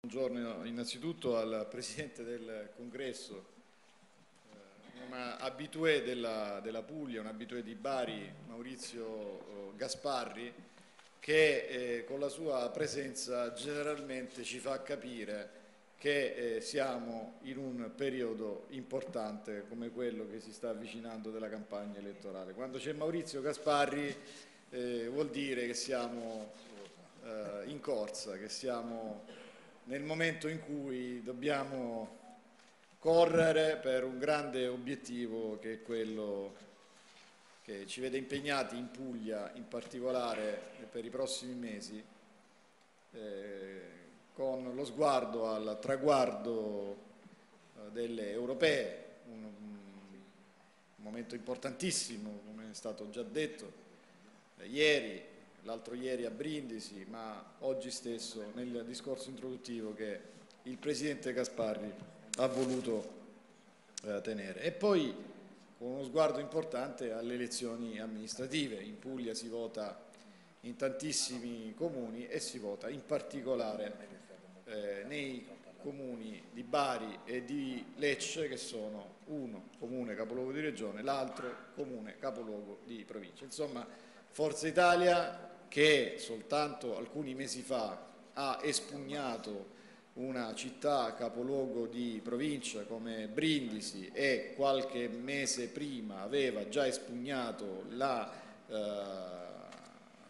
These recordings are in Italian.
Buongiorno innanzitutto al Presidente del Congresso, eh, un abitué della, della, Puglia, un abitué di Bari, Maurizio oh, Gasparri, che eh, con la sua presenza generalmente ci fa capire che eh, siamo in un periodo importante come quello che si sta avvicinando della campagna elettorale. Quando c'è Maurizio Gasparri eh, vuol dire che siamo eh, in corsa, che siamo nel momento in cui dobbiamo correre per un grande obiettivo che è quello che ci vede impegnati in Puglia in particolare per i prossimi mesi eh, con lo sguardo al traguardo eh, delle europee, un, un, momento importantissimo come è stato già detto eh, ieri l'altro ieri a Brindisi, ma oggi stesso nel discorso introduttivo che il Presidente Gasparri ha voluto eh, tenere. E poi con uno sguardo importante alle elezioni amministrative. In Puglia si vota in tantissimi comuni e si vota in particolare eh, nei comuni di Bari e di Lecce che sono uno comune capoluogo di regione, l'altro comune capoluogo di provincia. Insomma, Forza Italia che soltanto alcuni mesi fa ha espugnato una città capoluogo di provincia come Brindisi e qualche mese prima aveva già espugnato la, eh,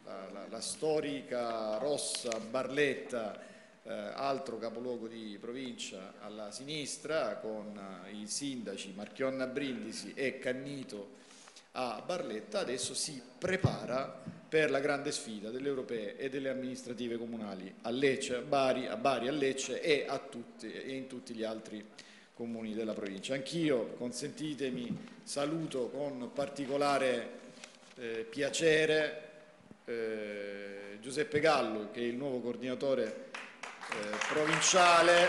la, la, la storica rossa Barletta, eh, altro capoluogo di provincia alla sinistra, con eh, i sindaci Marchionna Brindisi e Cannito a Barletta, adesso si prepara per la grande sfida delle europee e delle amministrative comunali a Lecce, a Bari, a, Bari, a Lecce e, a tutti, e in tutti gli altri comuni della provincia. Anch'io, consentitemi, saluto con particolare eh, piacere eh, Giuseppe Gallo, che è il nuovo coordinatore eh, provinciale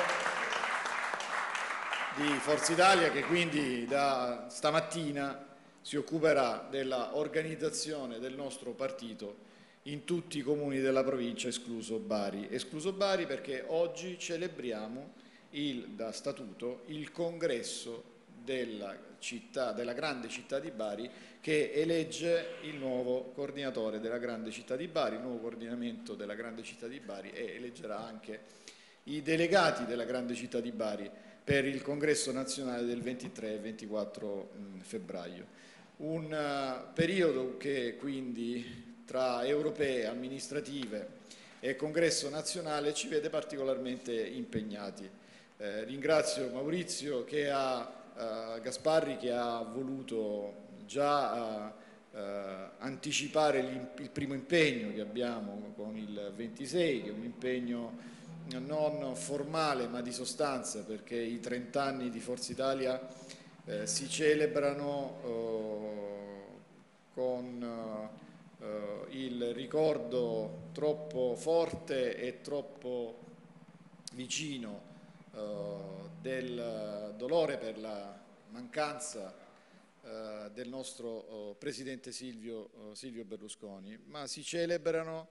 di Forza Italia, che quindi da stamattina si occuperà dell'organizzazione del nostro partito in tutti i comuni della provincia, escluso Bari. Escluso Bari perché oggi celebriamo il, da statuto il congresso della, città, della grande città di Bari che elegge il nuovo coordinatore della grande città di Bari, il nuovo coordinamento della grande città di Bari e eleggerà anche i delegati della grande città di Bari per il congresso nazionale del 23 e 24 febbraio un eh, periodo che quindi tra europee, amministrative e congresso nazionale ci vede particolarmente impegnati. Eh, ringrazio Maurizio che ha, eh, Gasparri che ha voluto già eh, anticipare il primo impegno che abbiamo con il 26, che è un impegno non formale ma di sostanza perché i 30 anni di Forza Italia eh, si celebrano eh, con eh, il ricordo troppo forte e troppo vicino eh, del dolore per la mancanza eh, del nostro oh, Presidente Silvio, oh, Silvio Berlusconi, ma si celebrano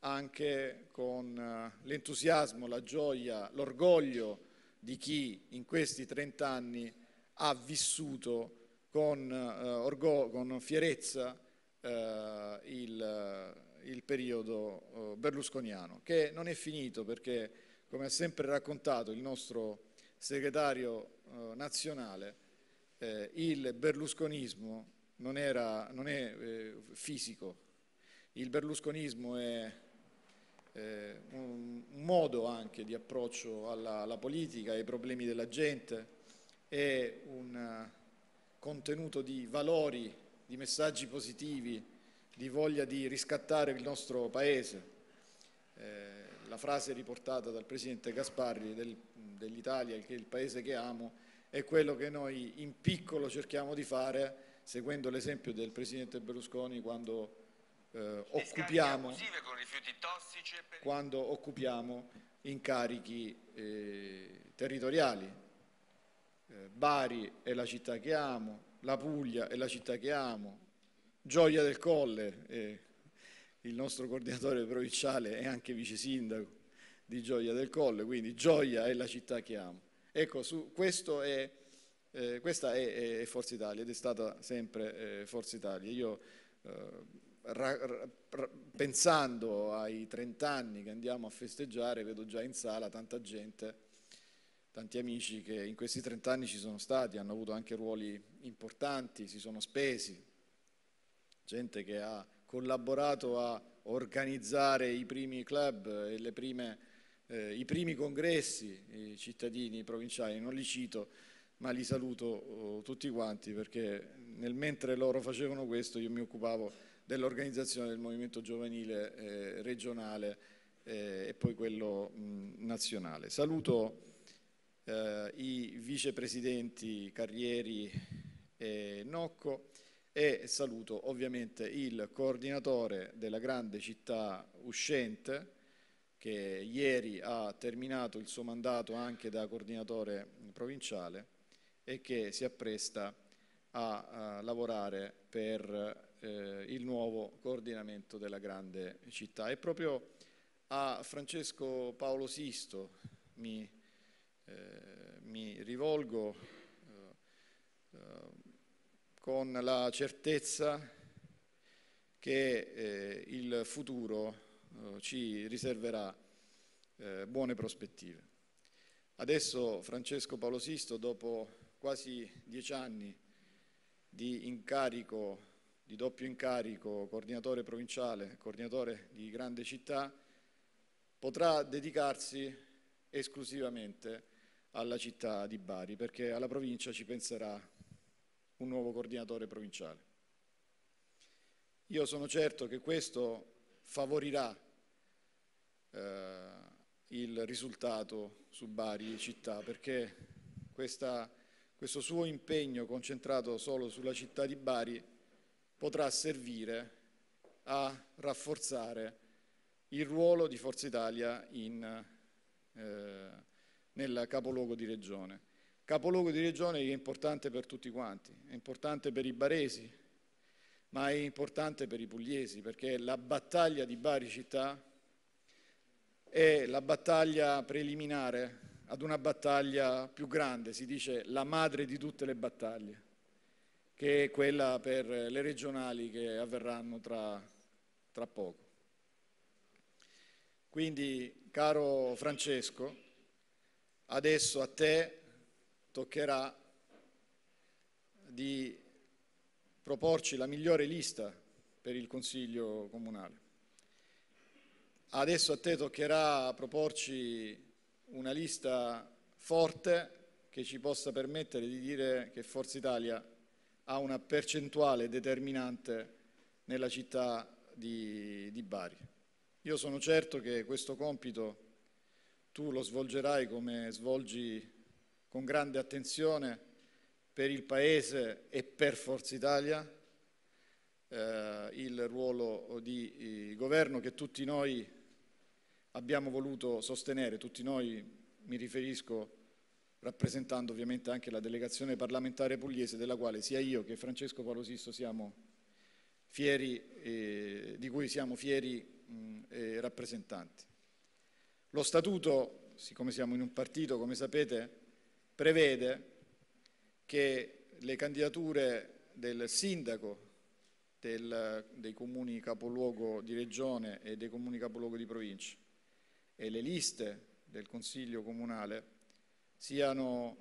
anche con l'entusiasmo, la gioia, l'orgoglio di chi in questi 30 anni ha vissuto con, eh, con fierezza eh, il, il, periodo eh, berlusconiano, che non è finito perché, come ha sempre raccontato il nostro segretario eh, nazionale, eh, il berlusconismo non, era, non è eh, fisico, il berlusconismo è un, un, modo anche di approccio alla, alla politica, ai problemi della gente, è un eh, contenuto di valori, di messaggi positivi, di voglia di riscattare il nostro Paese. Eh, la frase riportata dal Presidente Gasparri del, dell'Italia, che è il Paese che amo, è quello che noi in piccolo cerchiamo di fare, seguendo l'esempio del Presidente Berlusconi quando, eh, occupiamo, quando occupiamo incarichi eh, territoriali eh, Bari è la città che amo, la Puglia è la città che amo, Gioia del Colle, il nostro coordinatore provinciale e anche vice sindaco di Gioia del Colle, quindi Gioia è la città che amo. Ecco, questo è, eh, questa è, è, Forza Italia ed è stata sempre eh, Forza Italia. Io eh, pensando ai 30 anni che andiamo a festeggiare, vedo già in sala tanta gente tanti amici che in questi 30 anni ci sono stati, hanno avuto anche ruoli importanti, si sono spesi, gente che ha collaborato a organizzare i primi club e prime, eh, i primi congressi, i cittadini provinciali, non li cito, ma li saluto oh, tutti quanti perché nel mentre loro facevano questo io mi occupavo dell'organizzazione del movimento giovanile eh, regionale eh, e poi quello mh, nazionale. Saluto eh, i vicepresidenti Carrieri e Nocco e saluto ovviamente il coordinatore della grande città uscente che ieri ha terminato il suo mandato anche da coordinatore provinciale e che si appresta a, a lavorare per eh, il nuovo coordinamento della grande città. E proprio a Francesco Paolo Sisto mi eh, mi rivolgo eh, eh, con la certezza che il futuro ci riserverà buone prospettive. Adesso Francesco Paolo Sisto, dopo quasi dieci anni di incarico, di doppio incarico, coordinatore provinciale, coordinatore di grande città, potrà dedicarsi esclusivamente alla città di Bari, perché alla provincia ci penserà un nuovo coordinatore provinciale. Io sono certo che questo favorirà eh, il risultato su Bari città, perché questa, questo suo impegno concentrato solo sulla città di Bari potrà servire a rafforzare il ruolo di Forza Italia in eh, nel capoluogo di regione. Capoluogo di regione che è importante per tutti quanti, è importante per i baresi, ma è importante per i pugliesi, perché la battaglia di Bari città è la battaglia preliminare ad una battaglia più grande, si dice la madre di tutte le battaglie, che è quella per le regionali che avverranno tra, tra poco. Quindi, caro Francesco, Adesso a te toccherà di proporci la migliore lista per il Consiglio Comunale. Adesso a te toccherà proporci una lista forte che ci possa permettere di dire che Forza Italia ha una percentuale determinante nella città di, di Bari. Io sono certo che questo compito tu lo svolgerai come svolgi con grande attenzione per il Paese e per Forza Italia, eh, il ruolo di governo che tutti noi abbiamo voluto sostenere, tutti noi mi riferisco rappresentando ovviamente anche la delegazione parlamentare pugliese della quale sia io che Francesco Paolo Sisto siamo fieri, eh, di cui siamo fieri mh, eh, rappresentanti. Lo statuto, siccome siamo in un partito, come sapete, prevede che le candidature del sindaco del, dei comuni capoluogo di regione e dei comuni capoluogo di provincia e le liste del Consiglio comunale siano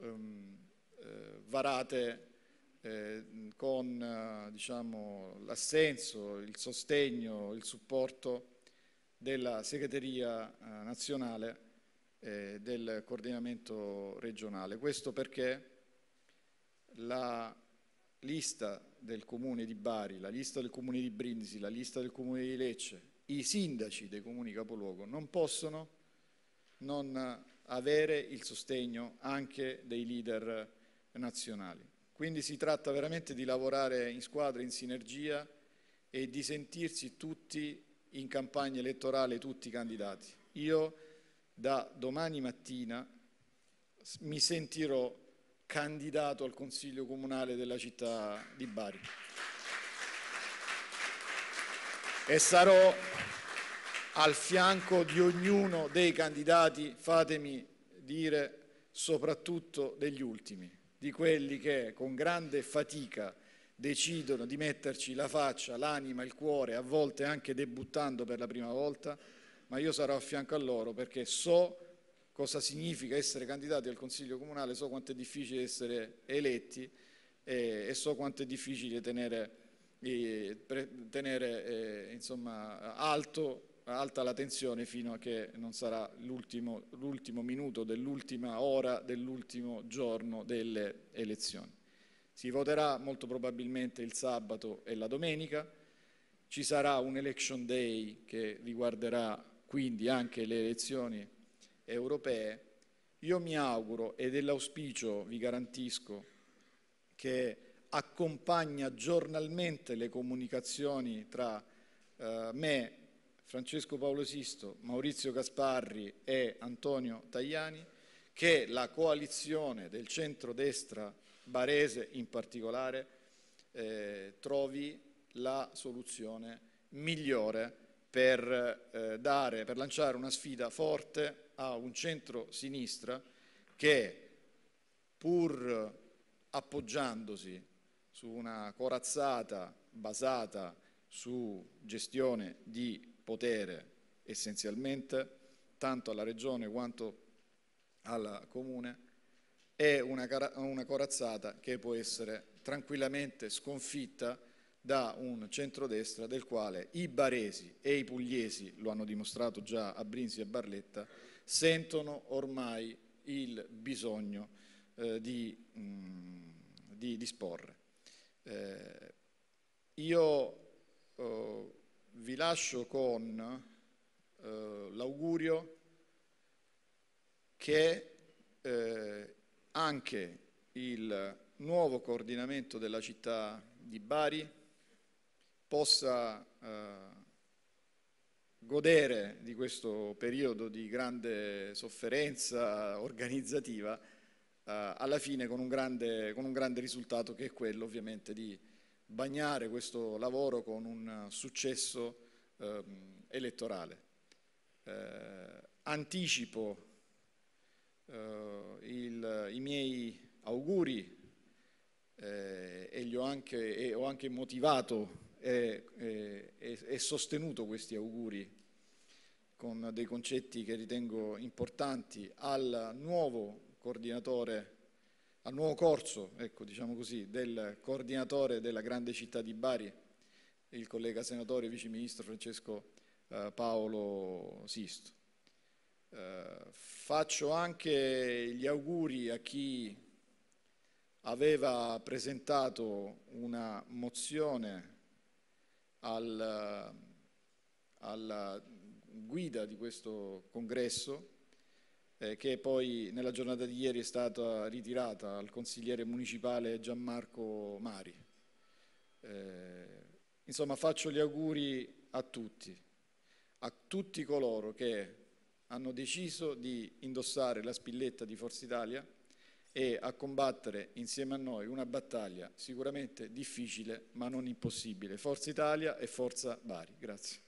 um, eh, varate eh, con eh, diciamo, l'assenso, il sostegno, il supporto della segreteria eh, nazionale eh, del coordinamento regionale. Questo perché la lista del comune di Bari, la lista del comune di Brindisi, la lista del comune di Lecce, i sindaci dei comuni capoluogo non possono non avere il sostegno anche dei leader nazionali. Quindi si tratta veramente di lavorare in squadra, in sinergia e di sentirsi tutti in campagna elettorale tutti candidati. Io da domani mattina mi sentirò candidato al Consiglio Comunale della città di Bari. E sarò, al fianco di ognuno dei candidati, fatemi dire soprattutto degli ultimi, di quelli che con grande fatica decidono di metterci la faccia, l'anima, il cuore, a volte anche debuttando per la prima volta, ma io sarò a fianco a loro perché so cosa significa essere candidati al Consiglio Comunale, so quanto è difficile essere eletti e, e so quanto è difficile tenere, eh, tenere eh, insomma, alto alta la tensione fino a che non sarà l'ultimo, minuto dell'ultima ora dell'ultimo giorno delle elezioni. Si voterà molto probabilmente il sabato e la domenica, ci sarà un election day che riguarderà quindi anche le elezioni europee. Io mi auguro e dell'auspicio vi garantisco che accompagna giornalmente le comunicazioni tra eh, me Francesco Paolo Sisto, Maurizio Gasparri e Antonio Tajani, che la coalizione del centro-destra barese in particolare eh, trovi la soluzione migliore per, eh, dare, per lanciare una sfida forte a un centro-sinistra che pur appoggiandosi su una corazzata basata su gestione di potere essenzialmente, tanto alla Regione quanto al Comune, è una, una corazzata che può essere tranquillamente sconfitta da un centrodestra del quale i baresi e i pugliesi, lo hanno dimostrato già a Brinzi e Barletta, sentono ormai il bisogno eh, di, mh, mm, di, disporre. Eh, io oh, vi lascio con eh, l'augurio che eh, anche il nuovo coordinamento della città di Bari possa eh, godere di questo periodo di grande sofferenza organizzativa eh, alla fine con un, grande, con un grande risultato che è quello ovviamente di bagnare questo lavoro con un successo eh, elettorale. Eh, anticipo eh, il, i miei auguri eh, e, ho anche, e, ho anche, motivato e, e sostenuto questi auguri con dei concetti che ritengo importanti al nuovo coordinatore al nuovo corso, ecco, diciamo così, del coordinatore della grande città di Bari, il collega senatore vice ministro Francesco eh, Paolo Sisto. Eh, faccio anche gli auguri a chi aveva presentato una mozione al, alla guida di questo congresso eh, che poi nella giornata di ieri è stata ritirata al consigliere municipale Gianmarco Mari. Eh, insomma, faccio gli auguri a tutti, a tutti coloro che hanno deciso di indossare la spilletta di Forza Italia e a combattere insieme a noi una battaglia sicuramente difficile ma non impossibile. Forza Italia e Forza Bari. Grazie.